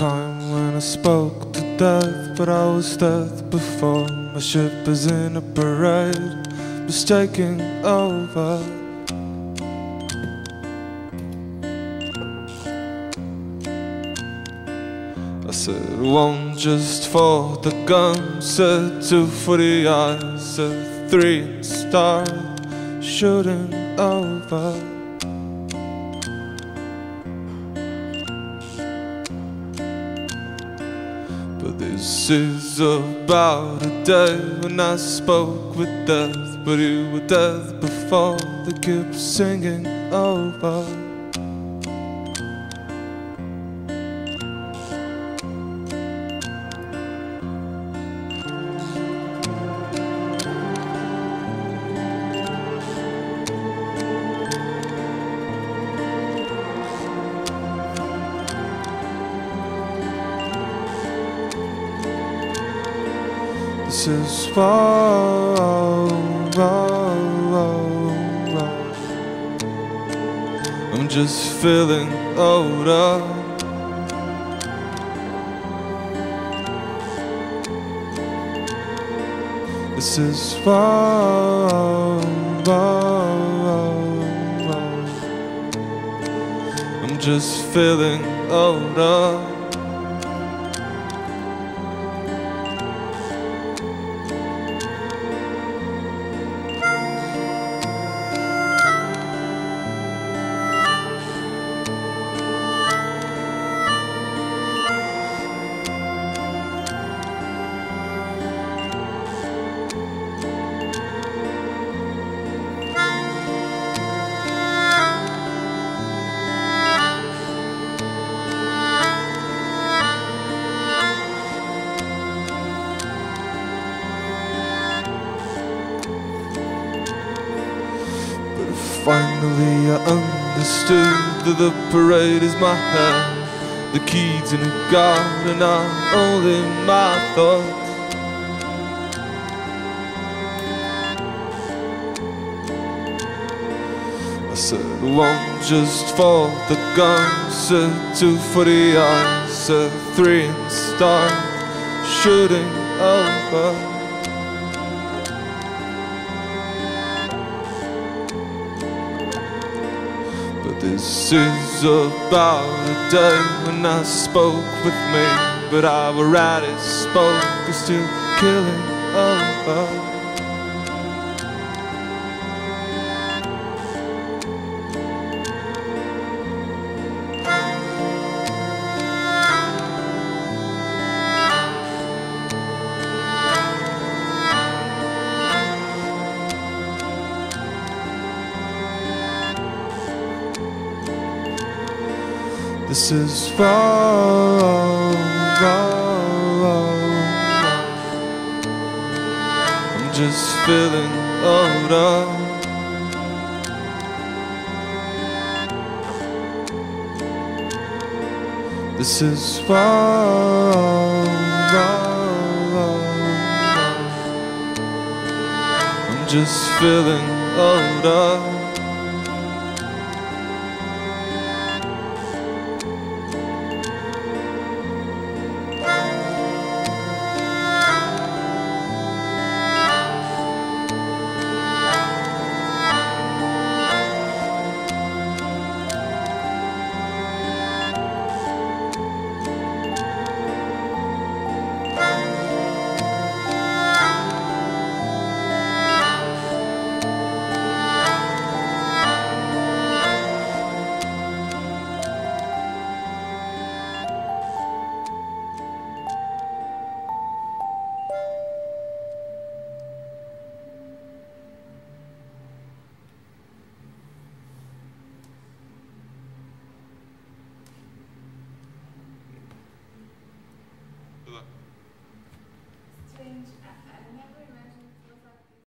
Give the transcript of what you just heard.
time when I spoke to death, but I was death before. My ship is in a parade, was taking over. I said one just for the gun, said two for the eyes, said three and start shooting over. This is about a day when I spoke with death, but you were death before they kept singing over. Whoa, whoa. I'm just feeling older. This is whoa. I'm just feeling older. Finally I understood that the parade is my hand The keys in a garden are only my thoughts I said one just for the gun, said two for the eyes, said three and start shooting over this is about a day when I spoke with me, but I've already spoke, it's still killing over. This is whoa. I'm just feeling older. This is whoa. I'm just feeling older.